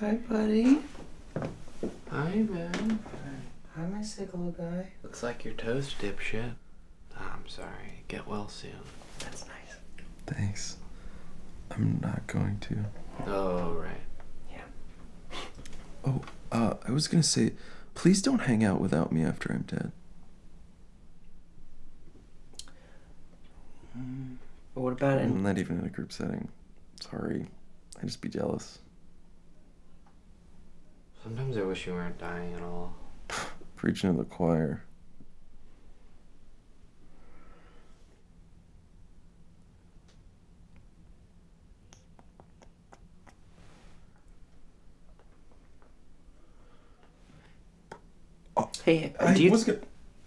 Hi, buddy. Hi, Ben. Hi, my sick little guy. Looks like you're toast, dipshit. I'm sorry. Get well soon. That's nice. Thanks. I'm not going to. Oh, right. Yeah. Oh, uh, I was gonna say, please don't hang out without me after I'm dead. But what about it? I'm not even in a group setting. Sorry. I just be jealous. Sometimes I wish you weren't dying at all. Preaching to the choir. Hey, I do you, was gonna.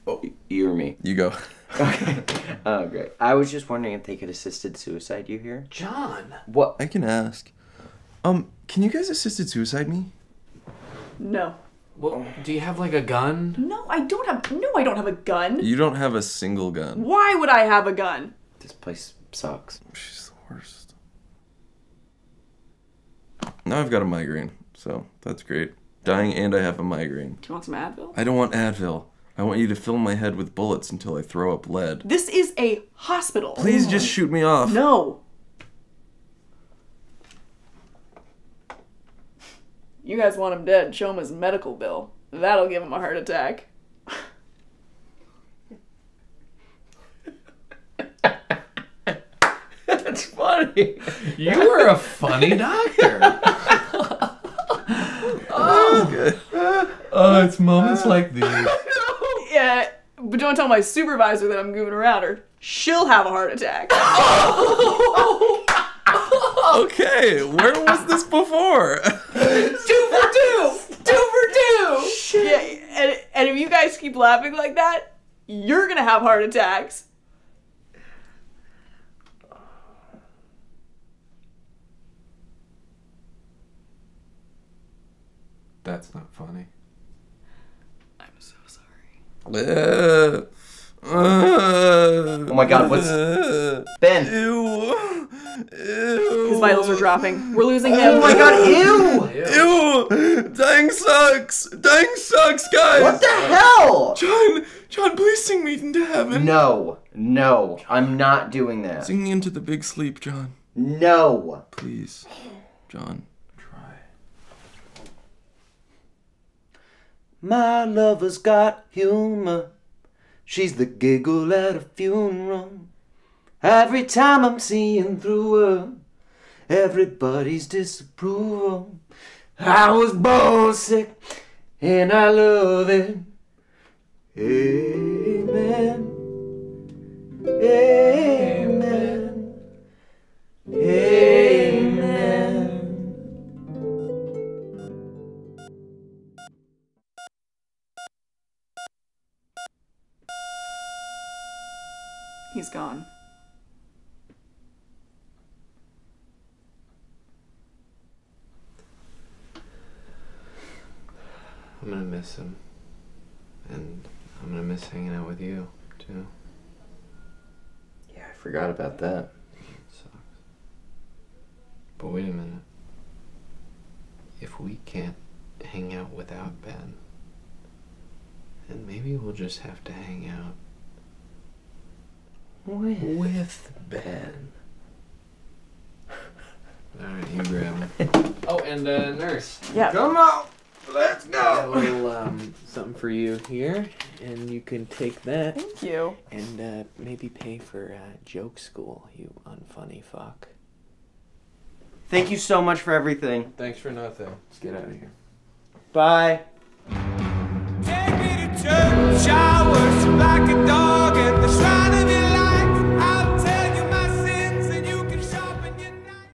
Oh, you or me? you go. Okay. oh, great. I was just wondering if they could assisted suicide you here. John! What? I can ask. Um, can you guys assisted suicide me? No. Well, do you have like a gun? No, I don't have. No, I don't have a gun. You don't have a single gun. Why would I have a gun? This place sucks. She's the worst. Now I've got a migraine, so that's great. Dying and I have a migraine. Do you want some Advil? I don't want Advil. I want you to fill my head with bullets until I throw up lead. This is a hospital. Please oh just shoot me off. No. You guys want him dead? Show him his medical bill. That'll give him a heart attack. That's funny. You were a funny doctor. oh, Good. oh, it's moments like these. Yeah, but don't tell my supervisor that I'm goofing around her. She'll have a heart attack. Okay, where was this before? two for two! Two for two! Yeah, and, and if you guys keep laughing like that, you're gonna have heart attacks. That's not funny. I'm so sorry. Uh, oh my God, what's- Ben. Ew. Ew. Vitals are dropping. We're losing him. Oh my god, ew! Ew. Dying sucks. Dying sucks, guys. What the hell? John, John, please sing me into heaven. No, no, I'm not doing that. Sing me into the big sleep, John. No. Please, John. Try. My lover's got humor. She's the giggle at a funeral. Every time I'm seeing through her, everybody's disapproval. I was born sick, and I love it. Amen. Amen. Amen. He's gone. I'm gonna miss him. And I'm gonna miss hanging out with you, too. Yeah, I forgot about that. It sucks. But wait a minute. If we can't hang out without Ben, then maybe we'll just have to hang out with Ben. Alright, you grab him. Oh, and uh, nurse. Yeah. Come on, let's Got a go. little um, something for you here, and you can take that Thank you. and uh, maybe pay for uh, joke school, you unfunny fuck. Thank you so much for everything. Thanks for nothing. Let's get out of here. Bye.